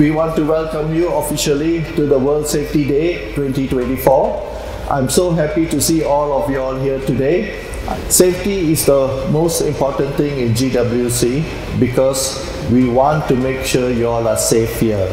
we want to welcome you officially to the World Safety Day 2024. I'm so happy to see all of you all here today. Safety is the most important thing in GWC because we want to make sure you all are safe here.